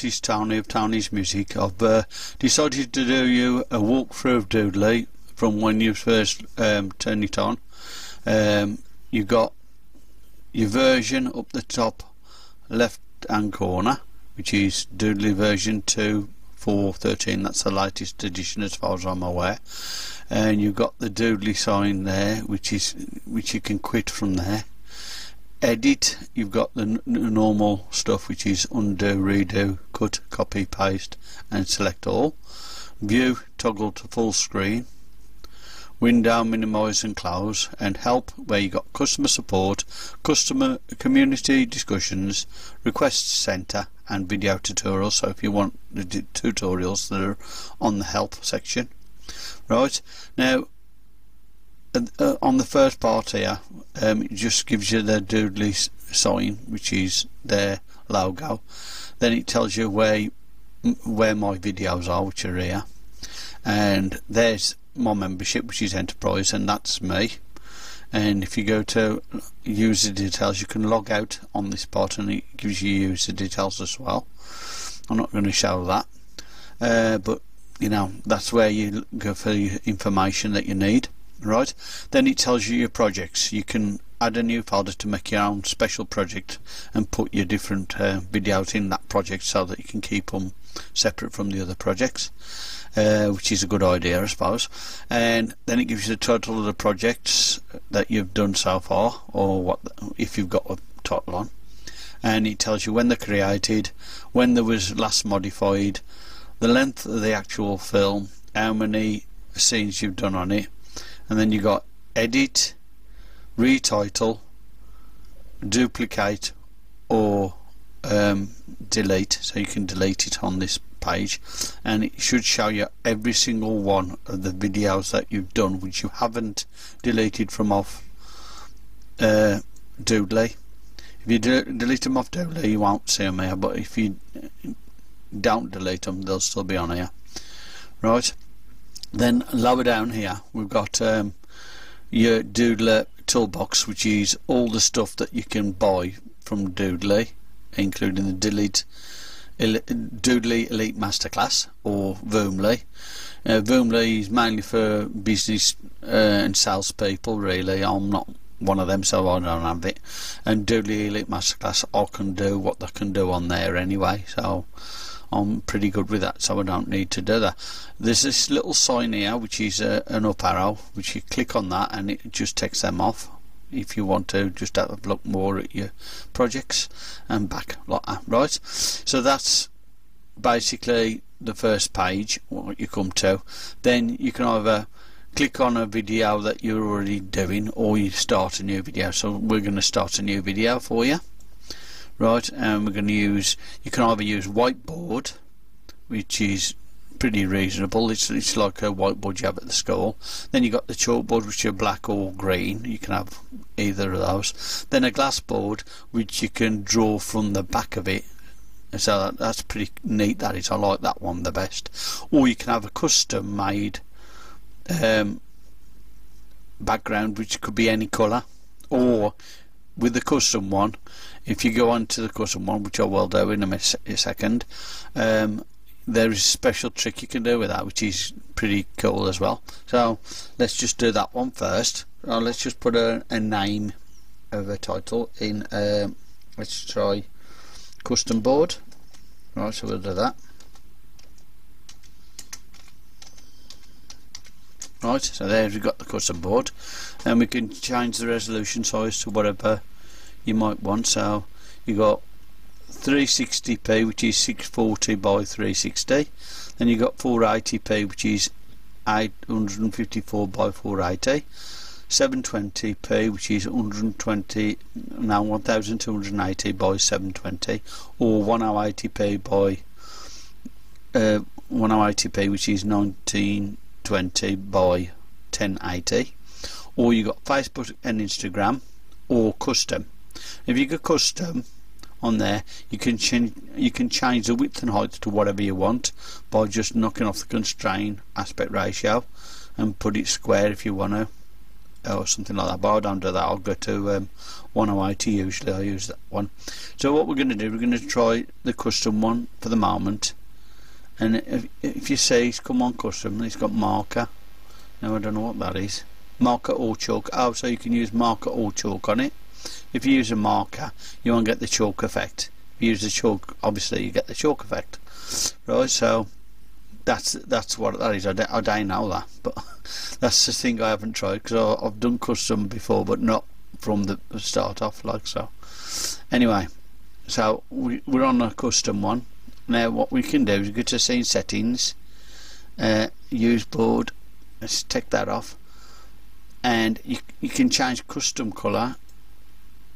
This is Tony of Tony's Music. I've uh, decided to do you a walkthrough of Doodly from when you first um, turn it on. Um, you've got your version up the top left hand corner which is Doodly version 2.4.13 that's the latest edition as far as I'm aware and you've got the Doodly sign there which is which you can quit from there edit. You've got the normal stuff which is undo redo cut copy paste and select all. View toggle to full screen. Window minimize and close and help where you got customer support customer community discussions requests center and video tutorials. So if you want the tutorials that are on the help section. Right. Now uh, on the first part here um, it just gives you the doodly sign which is their logo. Then it tells you where where my videos are which are here. And there's my membership which is enterprise and that's me. And if you go to user details you can log out on this part and it gives you user details as well. I'm not going to show that. Uh, but you know that's where you go for information that you need right? Then it tells you your projects. You can add a new folder to make your own special project and put your different uh, videos in that project so that you can keep them separate from the other projects uh, which is a good idea I suppose. And then it gives you the total of the projects that you've done so far or what if you've got a total on. And it tells you when they're created when there was last modified the length of the actual film how many scenes you've done on it and then you got edit retitle duplicate or um, delete. So you can delete it on this page. And it should show you every single one of the videos that you've done which you haven't deleted from off uh, Doodly. If you de delete them off Doodly you won't see them here but if you don't delete them they'll still be on here. Right then lower down here we've got um, your Doodler toolbox which is all the stuff that you can buy from Doodly including the delete Doodly Elite Masterclass or Voomly. Uh, Voomly is mainly for business uh, and salespeople really I'm not one of them so I don't have it and Doodly Elite Masterclass I can do what they can do on there anyway so I'm pretty good with that so I don't need to do that. There's this little sign here which is uh, an up arrow which you click on that and it just takes them off if you want to just have a look more at your projects and back like that right? So that's basically the first page what you come to. Then you can either click on a video that you're already doing or you start a new video. So we're going to start a new video for you right and we're going to use you can either use whiteboard which is pretty reasonable. It's, it's like a whiteboard you have at the school. Then you got the chalkboard which are black or green. You can have either of those. Then a glass board which you can draw from the back of it. So that, that's pretty neat that is. I like that one the best. Or you can have a custom made um, background which could be any colour. Or with the custom one if you go on to the custom one which I will do in a, a second um, there is a special trick you can do with that which is pretty cool as well. So let's just do that one first. Uh, let's just put a, a, name of a title in um, let's try custom board. Right so we'll do that. Right so there we've got the custom board. And we can change the resolution size to whatever you might want. So you got 360p which is 640 by 360 then you got 480p which is 854 by 480 720p which is 120 now 1280 by 720 or 1080p by uh, 1080p which is 1920 by 1080 or you got Facebook and Instagram or custom if you go custom on there you can change you can change the width and height to whatever you want by just knocking off the constraint aspect ratio and put it square if you want to or something like that. But I don't do that. I'll go to um, 108 usually I use that one. So what we're going to do we're going to try the custom one for the moment. And if, if you see it's come on custom it's got marker. Now I don't know what that is. Marker or chalk. Oh so you can use marker or chalk on it if you use a marker you won't get the chalk effect. If you use the chalk obviously you get the chalk effect. Right so that's that's what that is. I, I don't know that but that's the thing I haven't tried because I've done custom before but not from the start off like so. Anyway so we, we're on a custom one. Now what we can do is go to scene settings uh, use board. Let's take that off. And you, you can change custom color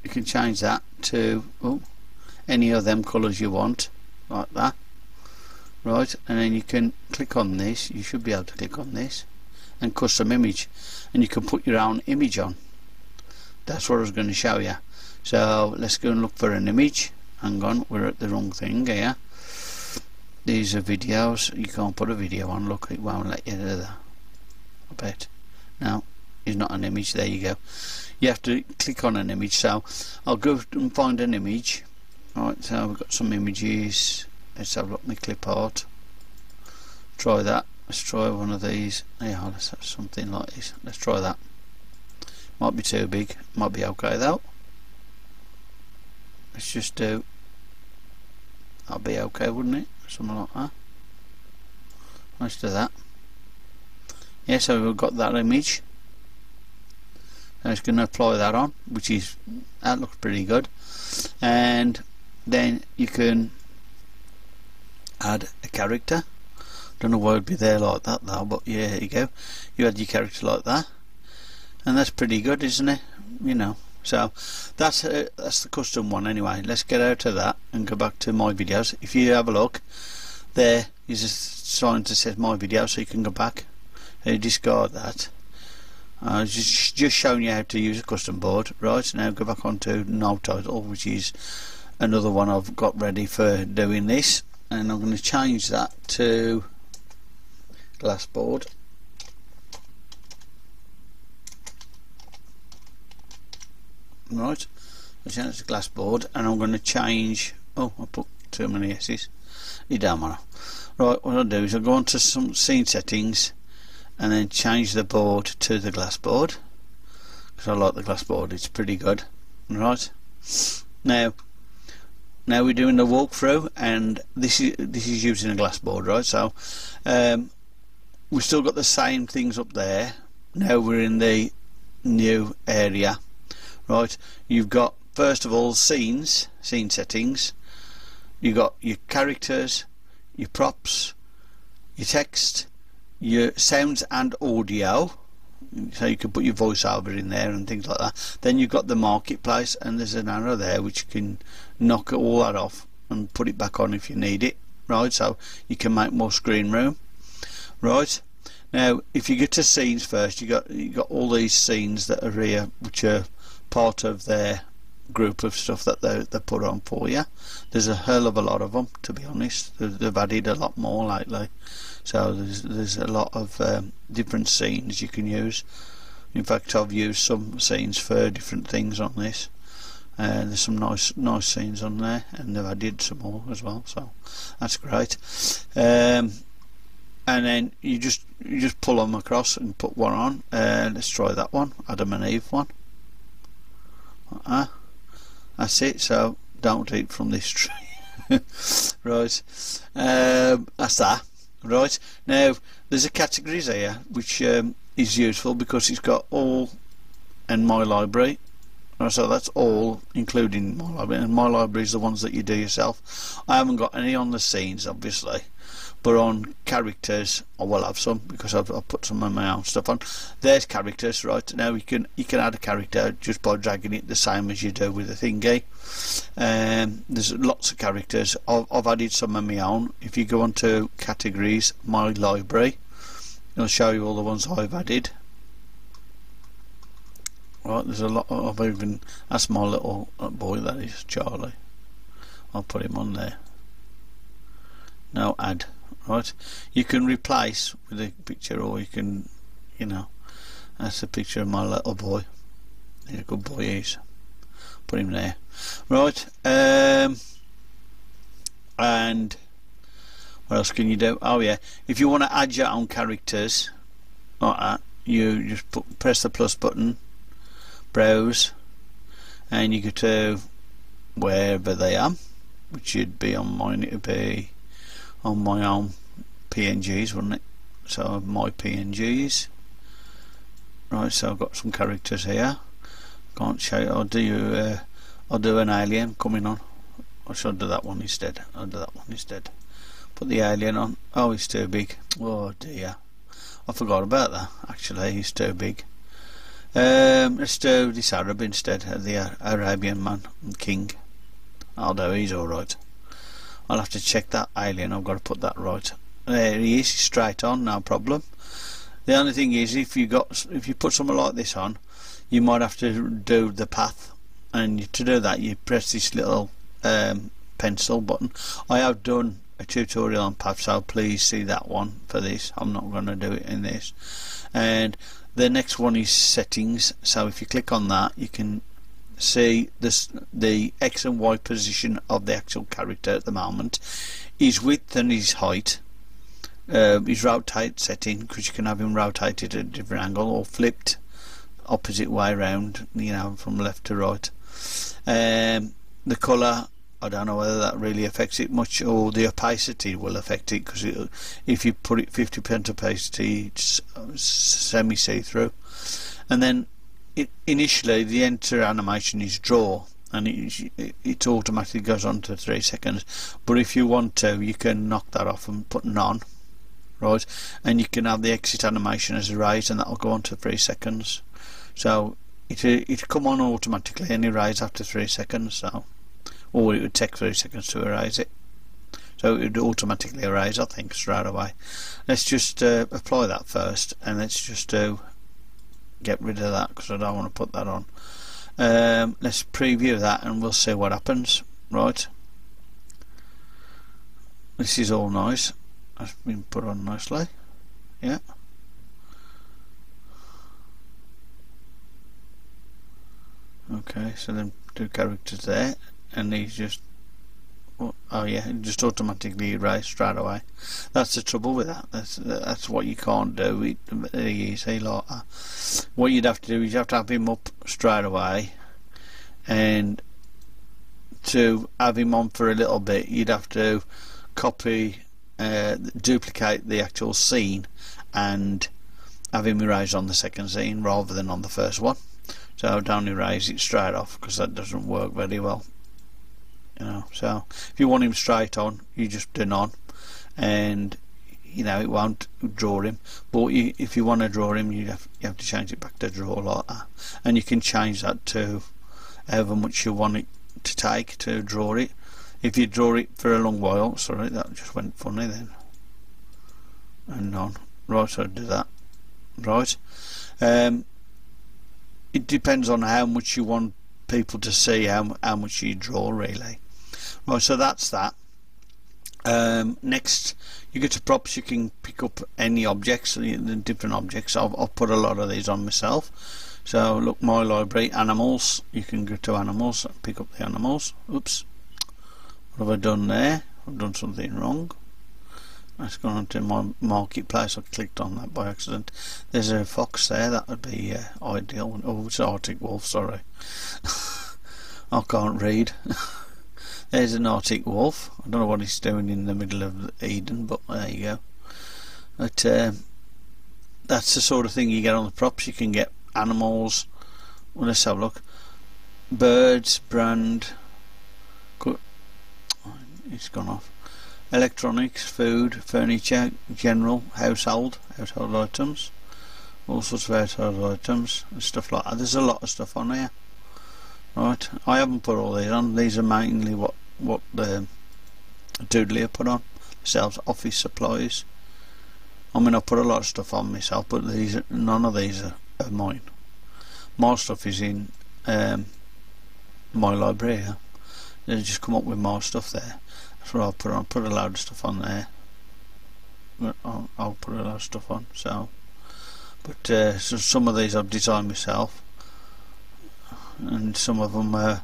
you can change that to oh, any of them colors you want like that. Right and then you can click on this. You should be able to click on this and custom image. And you can put your own image on. That's what I was going to show you so let's go and look for an image. Hang on we're at the wrong thing here. These are videos. You can't put a video on. Look it won't let you do that. I bet. No it's not an image. There you go you have to click on an image. So I'll go and find an image. Alright so we've got some images. Let's have a look my clip art. Try that. Let's try one of these. Yeah let's have something like this. Let's try that. Might be too big. Might be okay though. Let's just do that'll be okay wouldn't it? Something like that. Let's do that. Yeah so we've got that image I'm just going to apply that on which is that looks pretty good. And then you can add a character. Don't know why it'd be there like that though but yeah here you go. You add your character like that. And that's pretty good isn't it? You know. So that's uh, that's the custom one anyway. Let's get out of that and go back to my videos. If you have a look there is a sign to set my video so you can go back and discard that uh, just, just showing you how to use a custom board. Right now go back onto null title which is another one I've got ready for doing this. And I'm going to change that to glass board. Right I change to glass board and I'm going to change oh I put too many S's. It don't matter right what I'll do is I'll go on to some scene settings and then change the board to the glass board because I like the glass board it's pretty good. Right. Now now we're doing the walkthrough and this is this is using a glass board right? So um, we've still got the same things up there. Now we're in the new area right? You've got first of all scenes scene settings. You've got your characters your props your text your sounds and audio so you can put your voiceover in there and things like that. Then you've got the marketplace and there's an arrow there which you can knock all that off and put it back on if you need it. Right so you can make more screen room. Right now if you get to scenes first you got you got all these scenes that are here which are part of their group of stuff that they, they put on for you. There's a hell of a lot of them to be honest. They've added a lot more lately so there's there's a lot of um, different scenes you can use. In fact I've used some scenes for different things on this. Uh, there's some nice nice scenes on there and I did some more as well so that's great. Um, and then you just you just pull them across and put one on. Uh, let's try that one Adam and Eve one. Uh, that's it so don't eat from this tree. Right. Um, that's that right. Now there's a categories here which um, is useful because it's got all and my library. So that's all including my library and my library is the ones that you do yourself. I haven't got any on the scenes obviously but on characters. I will have some because I've, I've, put some of my own stuff on. There's characters right? Now you can you can add a character just by dragging it the same as you do with the thingy. Um, there's lots of characters. I've, I've added some of my own. If you go onto categories my library it'll show you all the ones I've added. Right there's a lot of even that's my little boy that is Charlie. I'll put him on there. Now add right you can replace with a picture or you can you know That's a picture of my little boy. He's a good boy, he is Put him there. Right, um, and what else can you do? Oh yeah, if you want to add your own characters, like that, you just put, press the plus button, browse, and you go to wherever they are, which would be on mine, it would be on my own PNGs, wasn't it? So my PNGs. Right, so I've got some characters here. Can't show you. I'll do uh, I'll do an alien coming on. I should do that one instead. I'll do that one instead. Put the alien on. Oh, he's too big. Oh dear. I forgot about that. Actually, he's too big. Um, let's do this Arab instead. The Arabian man, king. Although he's alright. I'll have to check that alien. I've got to put that right. There he is. Straight on. No problem. The only thing is, if you got, if you put something like this on, you might have to do the path, and to do that, you press this little um, pencil button. I have done a tutorial on path, so please see that one for this. I'm not going to do it in this. And the next one is settings. So if you click on that, you can see this the X and Y position of the actual character at the moment, his width and his height, uh, his rotate setting because you can have him rotated at a different angle or flipped opposite way around, you know, from left to right. Um, the colour, I don't know whether that really affects it much, or the opacity will affect it because if you put it 50% opacity, it's semi see-through. And then it, initially the enter animation is draw and it, it automatically goes on to three seconds. But if you want to you can knock that off and put none right? And you can have the exit animation as erase and that'll go on to three seconds. So it it come on automatically and erase after three seconds so or it would take three seconds to erase it. So it would automatically erase I think straight away. Let's just uh, apply that first and let's just do get rid of that because I don't want to put that on. Um, let's preview that and we'll see what happens. Right. This is all nice. That's been put on nicely. Yeah. Okay so then two characters there and these just oh yeah just automatically erase straight away. That's the trouble with that. That's that's what you can't do. It, you see like uh, what you'd have to do is you have to have him up straight away. And to have him on for a little bit you'd have to copy uh, duplicate the actual scene and have him erase on the second scene rather than on the first one. So don't erase it straight off because that doesn't work very well you know so if you want him straight on you just do none. And you know it won't draw him. But you, if you want to draw him you have, you have to change it back to draw like that. And you can change that to however much you want it to take to draw it. If you draw it for a long while sorry that just went funny then. And none. Right so do that. Right. Um, it depends on how much you want people to see how, how much you draw really Right, so that's that. Um, next, you get to props, you can pick up any objects, different objects. I've, I've put a lot of these on myself. So look, my library, animals, you can go to animals and pick up the animals. Oops, what have I done there? I've done something wrong. That's gone onto my marketplace. I clicked on that by accident. There's a fox there. That would be uh, ideal. Oh, it's Arctic wolf. Sorry, I can't read. There's an Arctic wolf. I don't know what he's doing in the middle of Eden, but there you go. But uh, that's the sort of thing you get on the props. You can get animals. Well, let's have a look. Birds, brand. It's gone off. Electronics, food, furniture, general, household, household items. All sorts of household items and stuff like that. There's a lot of stuff on here. Right, I haven't put all these on. These are mainly what what the Doodlier put on. Sells office supplies. I mean, I put a lot of stuff on myself, but these none of these are, are mine. My stuff is in um, my library. They just come up with more stuff there. That's what I'll put on. Put a load of stuff on there. I'll, I'll put a lot of stuff on. So but uh, so some of these I've designed myself and some of them are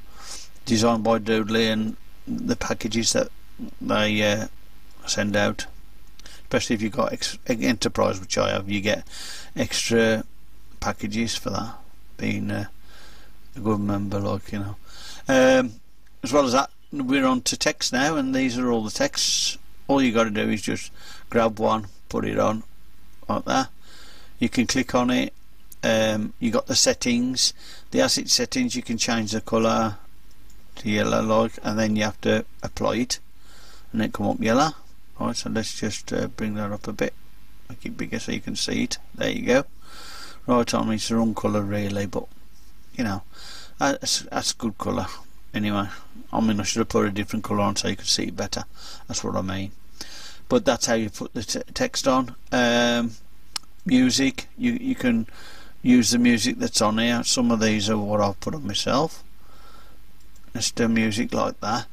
designed by Doodly and the packages that they uh, send out. Especially if you've got enterprise which I have you get extra packages for that being uh, a good member like you know. Um, as well as that we're on to text now and these are all the texts. All you got to do is just grab one put it on like that. You can click on it. Um, you got the settings. The asset settings you can change the colour to yellow like and then you have to apply it and it come up yellow. Alright, so let's just uh, bring that up a bit. Make it bigger so you can see it. There you go. Right on it's the wrong colour really but you know that's, that's good colour. Anyway I mean I should have put a different colour on so you could see it better. That's what I mean. But that's how you put the text on. Um, music you, you can use the music that's on here. Some of these are what I've put on myself it's the music like that.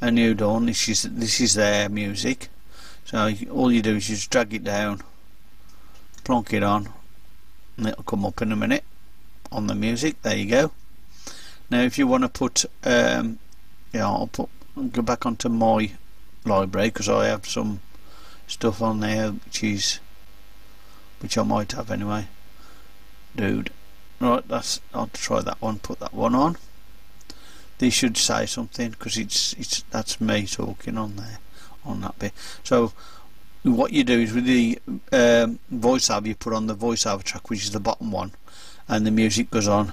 A new don't this is this is their music. So all you do is just drag it down plonk it on and it'll come up in a minute on the music. There you go. Now if you want to put um, yeah I'll put I'll go back onto my library because I have some stuff on there which is which I might have anyway. Dude. Right that's I'll try that one put that one on this should say something because it's it's that's me talking on there on that bit. So what you do is with the um, voiceover you put on the voiceover track which is the bottom one and the music goes on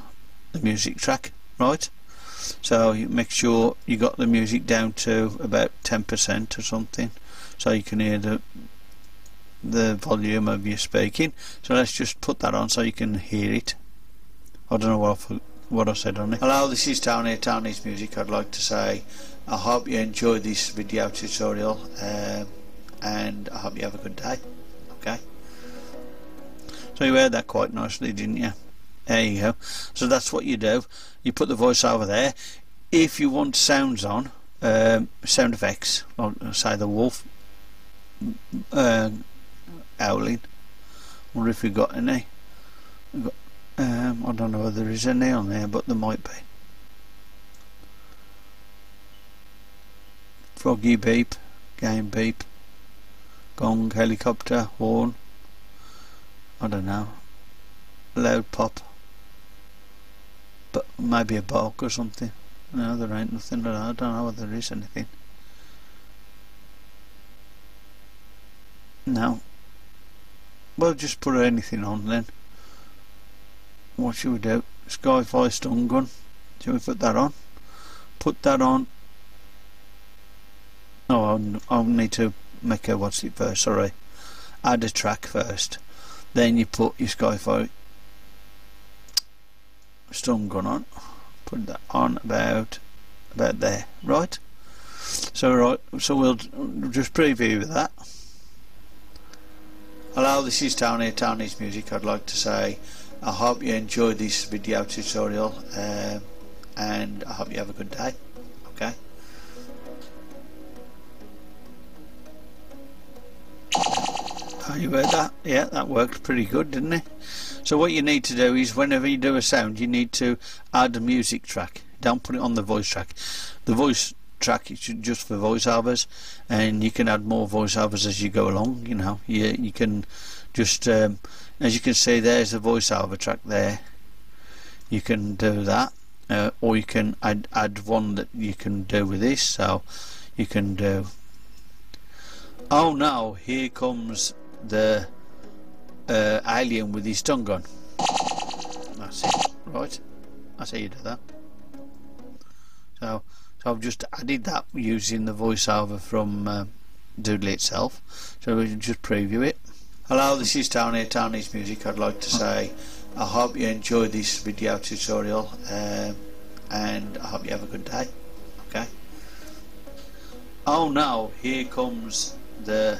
the music track right? So you make sure you got the music down to about 10% or something so you can hear the the volume of you speaking. So let's just put that on so you can hear it. I don't know what I, what I said on it. Hello this is Tony Tony's Music. I'd like to say I hope you enjoyed this video tutorial um, and I hope you have a good day okay? So you heard that quite nicely didn't you? There you go. So that's what you do. You put the voice over there. If you want sounds on um, sound effects like say the wolf uh, howling. Wonder if we got any. Got, um, I don't know whether there is any on there but there might be. Froggy beep game beep gong helicopter horn I don't know loud pop but maybe a bark or something. No there ain't nothing I don't know whether there is anything. No. Well just put anything on then what should we do? Sci-fi stun gun. Should we put that on? Put that on. Oh I'll, need to make a what's it first? Sorry. Add a track first. Then you put your Sci-fi stun gun on. Put that on about about there. Right? So right so we'll just preview that. Hello this is Tony Tony's Music I'd like to say I hope you enjoyed this video tutorial um, and I hope you have a good day okay? Oh, you heard that? Yeah that worked pretty good didn't it? So what you need to do is whenever you do a sound you need to add a music track. Don't put it on the voice track. The voice track is just for voiceovers and you can add more voiceovers as you go along you know? You, you can just um, as you can see there's a voiceover track there. You can do that uh, or you can add, add one that you can do with this. So you can do oh no here comes the uh, alien with his stun gun that's it. Right. That's how you do that. So so I've just added that using the voiceover from uh, Doodly itself. So we can just preview it hello this is Tony Tony's Music. I'd like to say I hope you enjoyed this video tutorial um, and I hope you have a good day okay? Oh no here comes the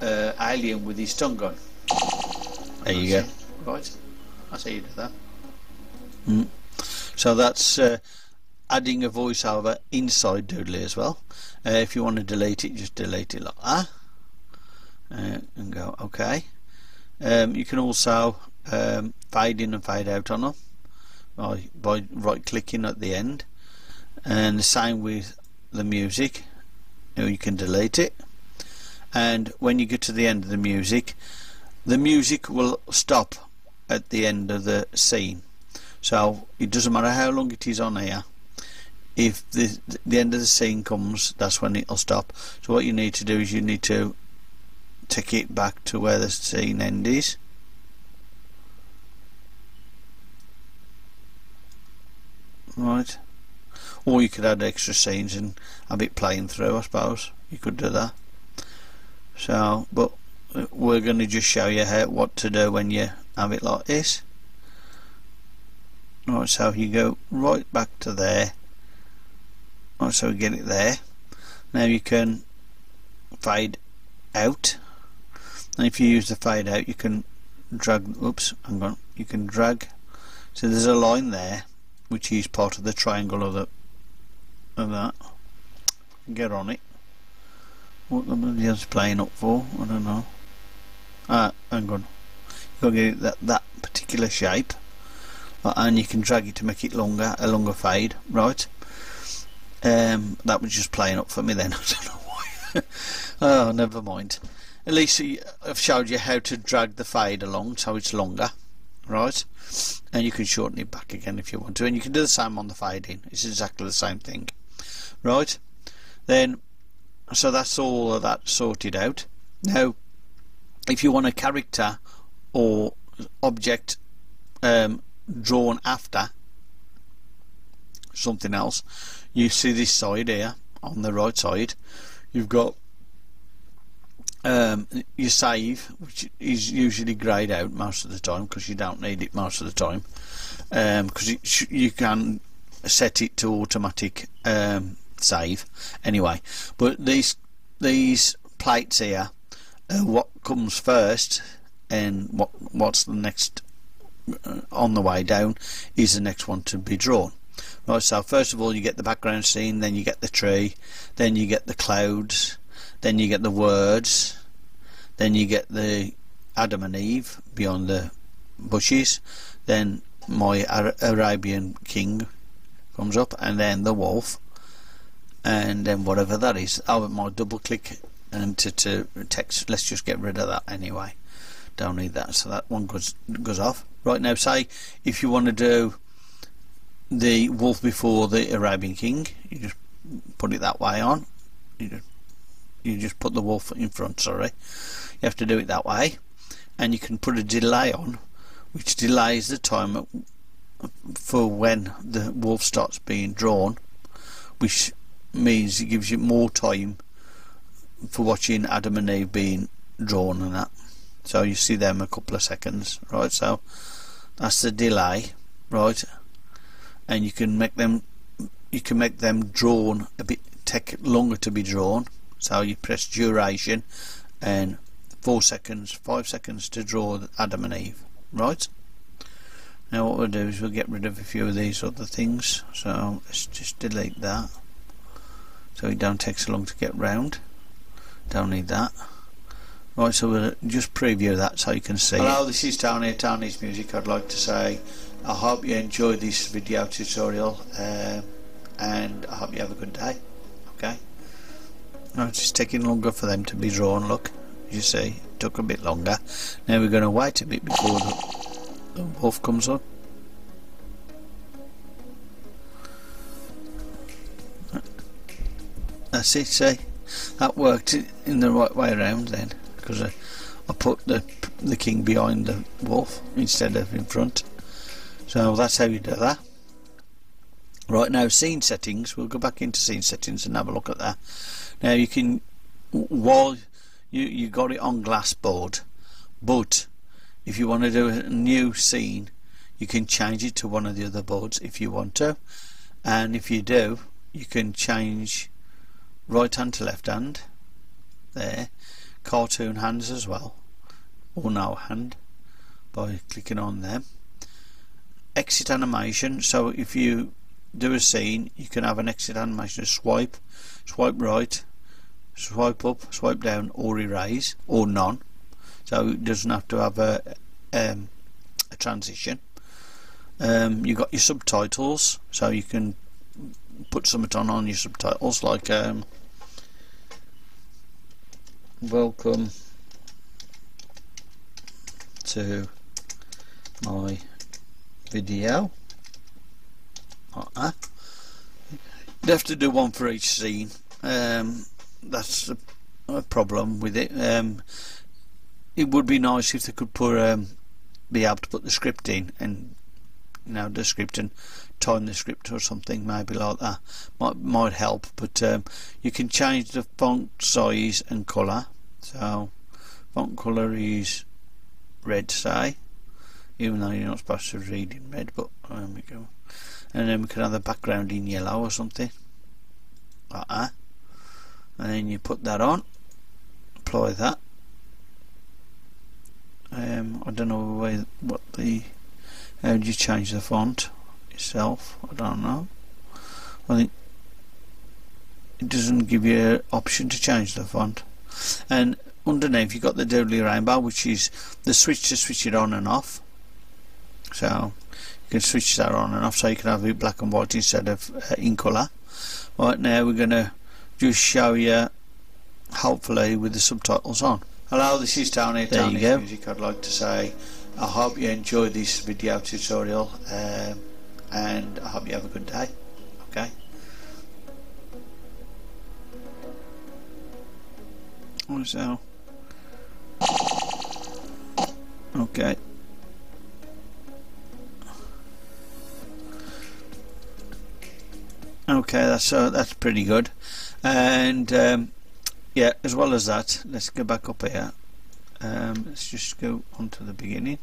uh, alien with his stun gun there you go. right. I see you do that. Mm. so that's uh, adding a voiceover inside Doodly as well. Uh, if you want to delete it, just delete it like that. Uh, and go OK. um, you can also um, fade in and fade out on them by, by right clicking at the end. And the same with the music. You can delete it. And when you get to the end of the music the music will stop at the end of the scene. So it doesn't matter how long it is on here. If the, the end of the scene comes that's when it'll stop. So what you need to do is you need to take it back to where the scene end is right. Or you could add extra scenes and have it playing through I suppose. You could do that. So but we're going to just show you how what to do when you have it like this. Right so you go right back to there. Right so we get it there. Now you can fade out and if you use the fade out you can drag oops I'm on you can drag. So there's a line there which is part of the triangle of the of that. Get on it. What the bloody is playing up for? I don't know. Ah hang on. You gotta get it that, that particular shape. Uh, and you can drag it to make it longer a longer fade right? Um, that was just playing up for me then. I don't know why. Oh never mind at least I've showed you how to drag the fade along so it's longer right? And you can shorten it back again if you want to and you can do the same on the fading. It's exactly the same thing right? Then so that's all of that sorted out. Now if you want a character or object um, drawn after something else you see this side here on the right side. You've got um, your save which is usually greyed out most of the time because you don't need it most of the time. Because um, you can set it to automatic um, save. Anyway but these these plates here what comes first and what what's the next uh, on the way down is the next one to be drawn. Right so first of all you get the background scene then you get the tree then you get the clouds then you get the words then you get the Adam and Eve beyond the bushes. Then my Arabian king comes up and then the wolf and then whatever that is. Oh, might double click and to, to text. Let's just get rid of that anyway. Don't need that. So that one goes goes off. Right now say if you want to do the wolf before the Arabian king you just put it that way on. You just, you just put the wolf in front sorry you have to do it that way. And you can put a delay on which delays the time for when the wolf starts being drawn which means it gives you more time for watching Adam and Eve being drawn and that. So you see them a couple of seconds right? So that's the delay right? And you can make them you can make them drawn a bit take longer to be drawn. So you press duration and four seconds five seconds to draw Adam and Eve right? Now what we'll do is we'll get rid of a few of these other things so let's just delete that. So it don't take so long to get round. Don't need that. Right so we'll just preview that so you can see hello this is Tony Tony's Music. I'd like to say I hope you enjoyed this video tutorial um, and I hope you have a good day okay? Now it's just taking longer for them to be drawn look you see it took a bit longer. Now we're going to wait a bit before the, the wolf comes up. That's it see. That worked in the right way around then because I, I put the the king behind the wolf instead of in front. So that's how you do that. Right now scene settings. We'll go back into scene settings and have a look at that. Now you can while you you got it on glass board. But if you want to do a new scene you can change it to one of the other boards if you want to. And if you do you can change right hand to left hand there. Cartoon hands as well. Or no hand by clicking on them. Exit animation. So if you do a scene you can have an exit animation. Swipe swipe right swipe up swipe down or erase or none. So it doesn't have to have a um, a transition. Um, you've got your subtitles so you can put something on on your subtitles like um, welcome to my video. Like that. you have to do one for each scene. Um, that's a, a, problem with it. Um, it would be nice if they could put um, be able to put the script in and you know the script and time the script or something maybe like that. Might might help but um, you can change the font size and colour. So font colour is red say even though you're not supposed to read in red but there we go. And then we can have the background in yellow or something like and then you put that on. Apply that. Um, I don't know what the how do you change the font itself I don't know. I think it doesn't give you an option to change the font. And underneath you've got the doodly rainbow which is the switch to switch it on and off. So you can switch that on and off so you can have it black and white instead of uh, in colour. Right now we're going to just show you hopefully with the subtitles on. Hello this is Tony there Tony's you go. Music. I'd like to say I hope you enjoyed this video tutorial um, and I hope you have a good day okay? So okay. Okay that's uh, that's pretty good and um, yeah as well as that let's go back up here. Um, let's just go on to the beginning.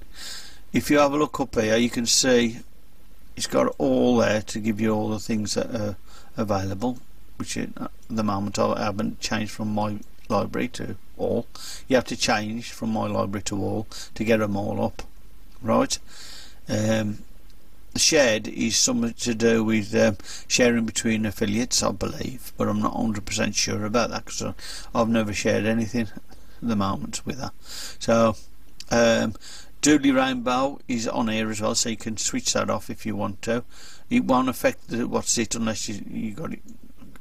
If you have a look up here you can see it's got all there to give you all the things that are available which at the moment I haven't changed from my library to all. You have to change from my library to all to get them all up. Right? Um, the shared is something to do with um, sharing between affiliates I believe but I'm not 100% sure about that because I've never shared anything at the moment with her. So um, Doodly Rainbow is on here as well so you can switch that off if you want to. It won't affect the, what's it unless you, you got it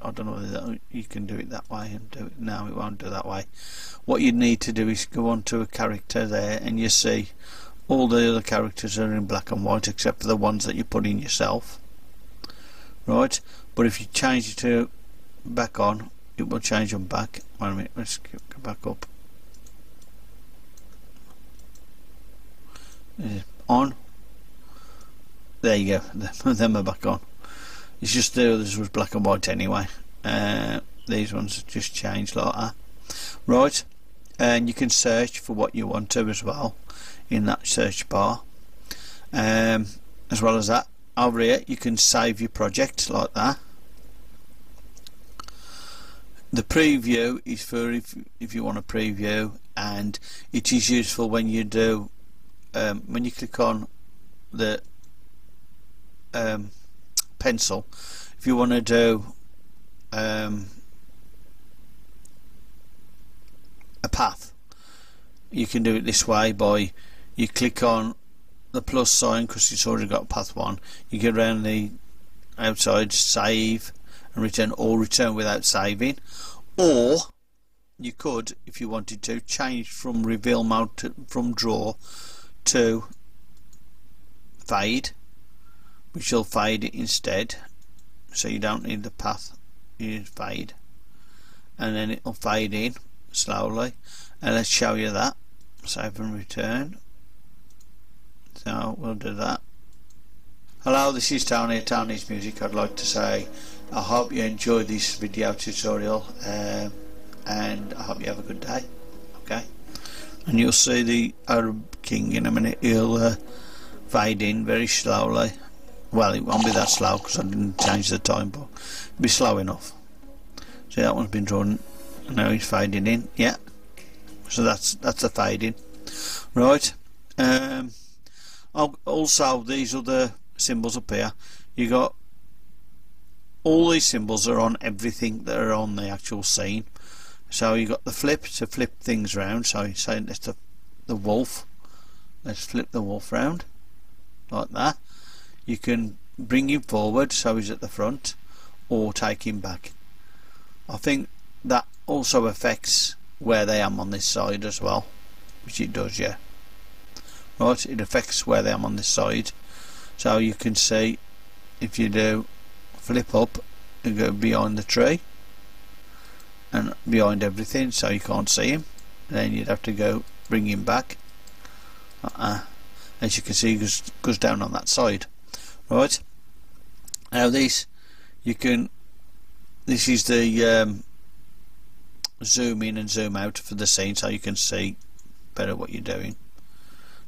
I don't know whether you can do it that way and do it now it won't do that way. What you need to do is go on to a character there and you see all the other characters are in black and white except for the ones that you put in yourself. Right? But if you change it to back on it will change them back. Wait a minute let's go back up. On? There you go. Them are back on. It's just the others was black and white anyway. Uh, these ones just changed like that. Right? And you can search for what you want to as well in that search bar. Um, as well as that over here you can save your project like that. The preview is for if, if you want to preview and it is useful when you do um, when you click on the um, pencil. If you want to do um, a path you can do it this way by you click on the plus sign because it's already got path 1 you get around the outside save and return or return without saving. Or you could if you wanted to change from reveal mode to, from draw to fade which will fade it instead. So you don't need the path you fade. And then it will fade in slowly. And let's show you that. Save and return so we'll do that. Hello this is Tony Tony's Music. I'd like to say I hope you enjoyed this video tutorial um, and I hope you have a good day okay? And you'll see the Arab King in a minute. He'll uh, fade in very slowly. Well it won't be that slow because I didn't change the time but it'll be slow enough. See that one's been drawn now he's fading in. Yeah. So that's that's the fading right um, also these other symbols up here. You got all these symbols are on everything that are on the actual scene. So you got the flip to flip things around so you say let's the wolf. Let's flip the wolf round like that. You can bring him forward so he's at the front or take him back. I think that also affects where they am on this side as well which it does yeah right? It affects where they am on this side. So you can see if you do flip up and go behind the tree and behind everything so you can't see him. Then you'd have to go bring him back uh as you can see goes, goes down on that side right? Now this you can this is the um, zoom in and zoom out for the scene so you can see better what you're doing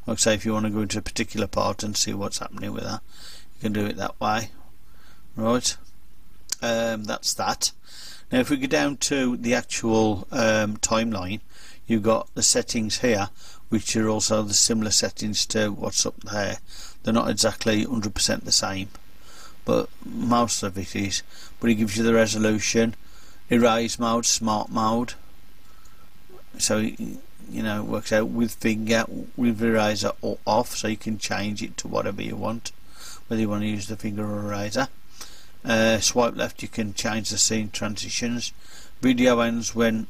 like say if you want to go into a particular part and see what's happening with that you can do it that way. Right? Um, that's that. Now if we go down to the actual um, timeline you've got the settings here which are also the similar settings to what's up there. They're not exactly 100% the same but most of it is. But it gives you the resolution erase mode smart mode. So you know it works out with finger with eraser or off so you can change it to whatever you want whether you want to use the finger or eraser. Uh, swipe left you can change the scene transitions. Video ends when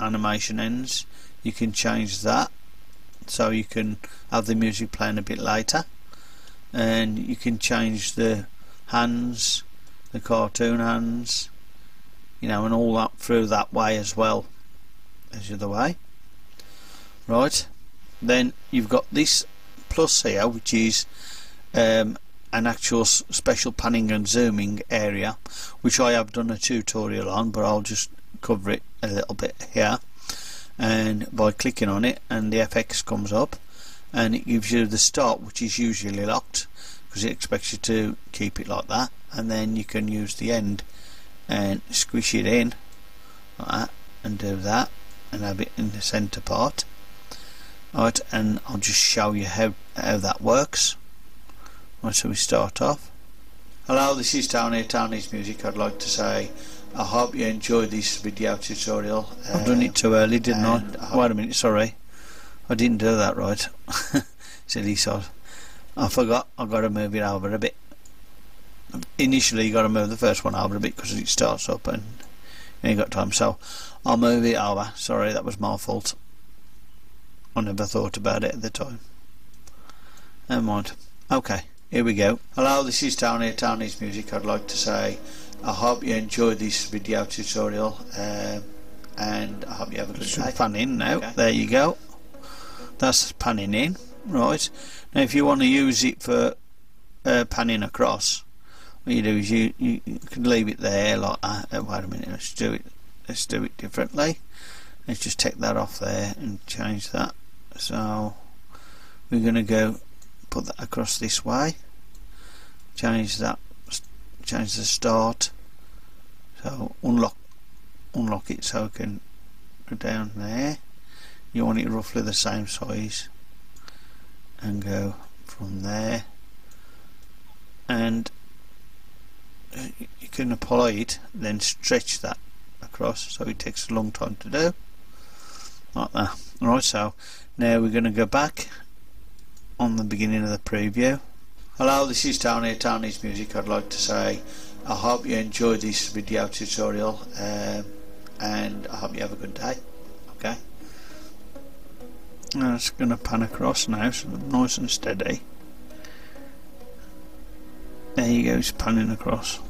animation ends you can change that so you can have the music playing a bit later. And you can change the hands the cartoon hands you know and all that through that way as well as the other way right. Then you've got this plus here which is um, an actual special panning and zooming area which I have done a tutorial on but I'll just cover it a little bit here. And by clicking on it and the FX comes up and it gives you the start which is usually locked because it expects you to keep it like that. And then you can use the end and squish it in like that and do that and have it in the center part right and I'll just show you how, how that works Right, so we start off. Hello, this is Tony, Tony's Music. I'd like to say I hope you enjoyed this video tutorial. I've uh, done it too early, didn't I? I Wait a minute, sorry. I didn't do that right. Silly sod. I forgot, I've got to move it over a bit. Initially, you got to move the first one over a bit because it starts up and you ain't got time. So, I'll move it over. Sorry, that was my fault. I never thought about it at the time. Never mind. Okay. Here we go. Hello, this is Tony, Tony's Music. I'd like to say I hope you enjoyed this video tutorial um, and I hope you have a good day. Pan in now. Okay. There you go. That's panning in. Right. Now if you want to use it for uh, panning across, what you do is you, you, you can leave it there like that. Uh, wait a minute, let's do it let's do it differently. Let's just take that off there and change that. So we're gonna go put that across this way. Change that change the start. So unlock unlock it so it can go down there. You want it roughly the same size. And go from there. And you can apply it then stretch that across. So it takes a long time to do. Like that. Alright so now we're going to go back on the beginning of the preview. Hello, this is Tony, Tony's Music. I'd like to say I hope you enjoyed this video tutorial um, and I hope you have a good day. Okay. Now it's going to pan across now, so nice and steady. There you go, it's panning across.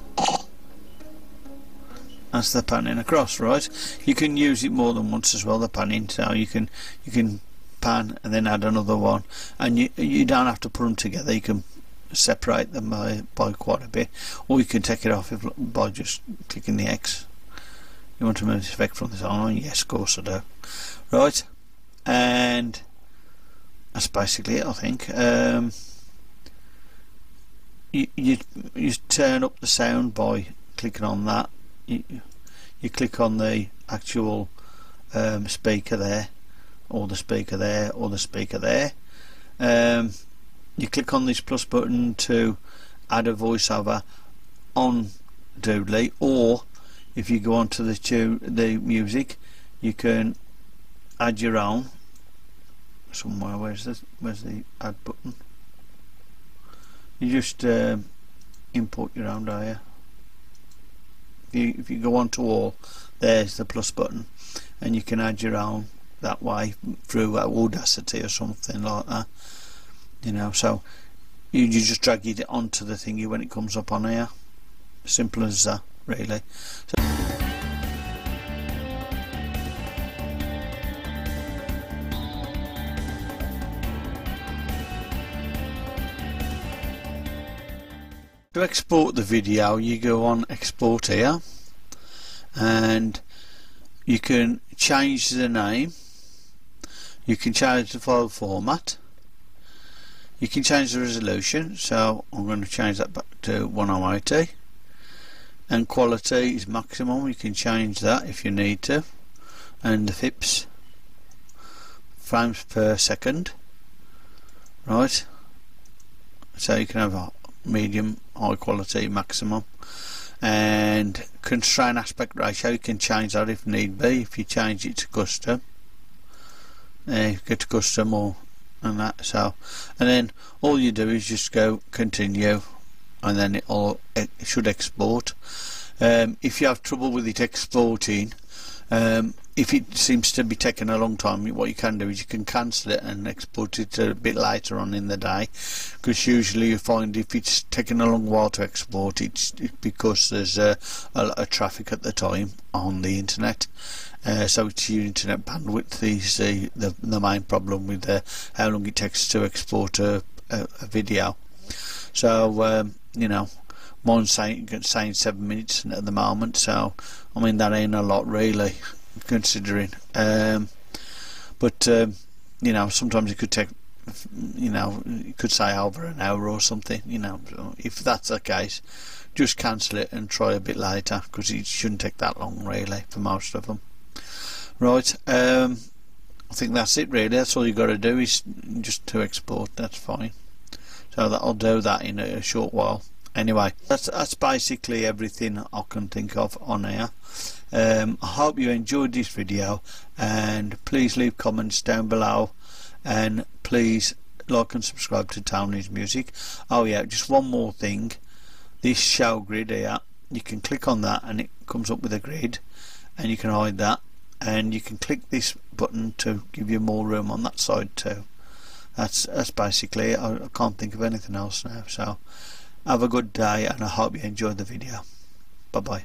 That's the panning across, right? You can use it more than once as well, the panning, so you can you can pan and then add another one. And you, you don't have to put them together. You can separate them by, by quite a bit. Or you can take it off if, by just clicking the X. You want to move this effect from this on yes of course I do. Right. And that's basically it I think. Um, you, you, you turn up the sound by clicking on that. You, you click on the actual um, speaker there or the speaker there or the speaker there. Um, you click on this plus button to add a voiceover on Doodly or if you go onto the tune the music you can add your own somewhere. Where's the where's the add button? You just um, import your own here if you if you go on to all there's the plus button and you can add your own that way through uh, Audacity or something like that you know so you, you just drag it onto the thingy when it comes up on here. Simple as that really. So to export the video you go on export here and you can change the name you can change the file format. You can change the resolution so I'm going to change that back to 1080 and quality is maximum you can change that if you need to. And the FIPS frames per second. Right? So you can have a medium high quality maximum. And constraint aspect ratio you can change that if need be. If you change it to custom uh, go to custom or and that so. And then all you do is just go continue and then it all it should export. Um, if you have trouble with it exporting um, if it seems to be taking a long time what you can do is you can cancel it and export it a bit later on in the day because usually you find if it's taking a long while to export it's, because there's a, a lot of traffic at the time on the internet uh, so it's your internet bandwidth is the, the, the main problem with uh, how long it takes to export a, a, a video so um, you know mine's saying, saying seven minutes at the moment so I mean that ain't a lot really considering. Um, but um, you know, sometimes it could take, you know, you could say over an hour or something. You know, if that's the case, just cancel it and try a bit later because it shouldn't take that long really for most of them. Right. Um, I think that's it really. That's all you've got to do is just to export. That's fine. So that'll do that in a short while. Anyway, that's that's basically everything I can think of on here um, I hope you enjoyed this video and please leave comments down below and please like and subscribe to Tony's Music oh yeah just one more thing this show grid here you can click on that and it comes up with a grid and you can hide that and you can click this button to give you more room on that side too. That's that's basically it. I, I can't think of anything else now so have a good day and I hope you enjoyed the video. Bye bye